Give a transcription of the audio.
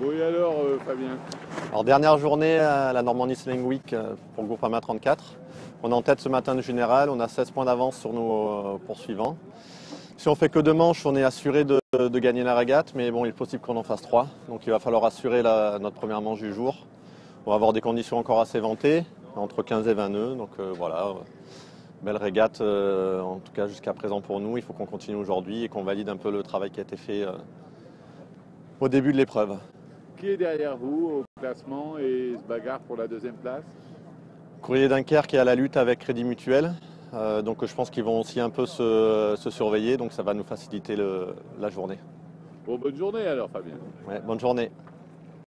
Bon et alors euh, Fabien Alors dernière journée à la Normandie Sailing Week euh, pour le Groupama 34. On est en tête ce matin du général, on a 16 points d'avance sur nos euh, poursuivants. Si on fait que deux manches, on est assuré de, de gagner la régate, mais bon, il est possible qu'on en fasse trois. Donc il va falloir assurer notre première manche du jour. On va avoir des conditions encore assez ventées, entre 15 et 20 nœuds. Donc voilà, belle régate en tout cas jusqu'à présent pour nous. Il faut qu'on continue aujourd'hui et qu'on valide un peu le travail qui a été fait au début de l'épreuve. Qui est derrière vous au classement et se bagarre pour la deuxième place Courrier Dunkerque est à la lutte avec Crédit Mutuel. Euh, donc je pense qu'ils vont aussi un peu se, se surveiller, donc ça va nous faciliter le- la journée. Bon, bonne journée alors Fabien. Ouais, bonne journée.